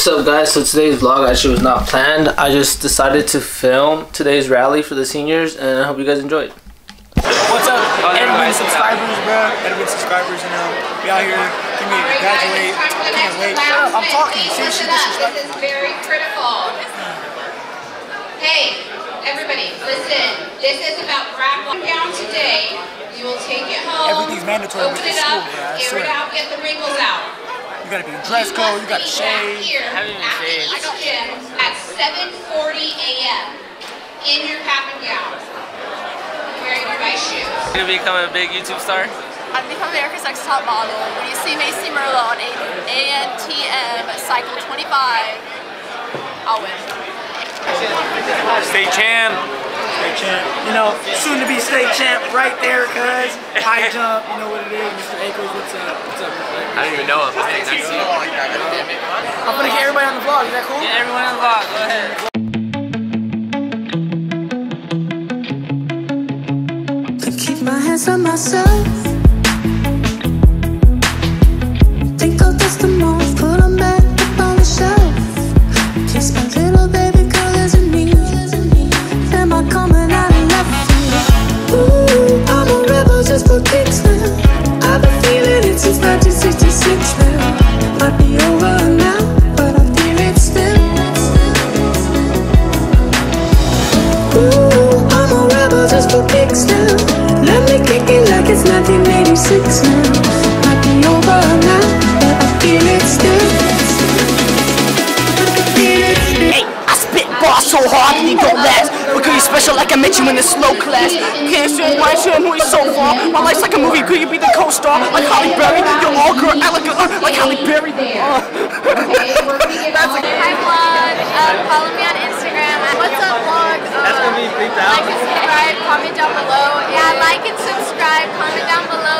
What's up guys, so today's vlog actually was not planned. I just decided to film today's rally for the seniors and I hope you guys enjoyed. What's up, oh, Edwin subscribers, bro? Edwin subscribers, you know, we out here, getting ready to graduate, can't wait. Shut up, I'm talking, seriously disrespectful. This is very critical. Hey, everybody, listen. This is about grab one down today. You will take it home. Everything's mandatory Open with it this up, school, yeah, I air swear. it out, get the wrinkles out. You gotta be in dress code, you gotta must shave. here Haven't even at shaved. the gym at 7:40 a.m. in your cap and gown, wearing your nice shoes. You Gonna become a big YouTube star? I've become America's Next Top Model. When you see Macy Merlo on A- ANTM Cycle 25, I'll win. State champ. State champ. You know, soon to be state champ right there, cuz. High jump, you know what it is. Mr. Akers, what's up? What's up, Mr. Akers? I don't even know him. Hey, nice to see you. I'm gonna get everybody on the vlog, is that cool? Yeah, everyone on the vlog, go ahead. Keep my hands on myself. Like I met you in the slow class. Can't stand my shit movie so far. My life's like a movie, could you be the co-star? Like Halle Berry, you're all girl, I like, uh, like Halle Berry. Uh. That's a Hi vlog. Um, follow me on Instagram. at What's up vlog? Um, That's gonna be bleeped out. Like and subscribe. Comment down below. Yeah, like and subscribe. Comment down below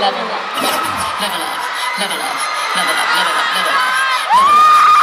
level up, level up, level up, level up, level up, level up, level up.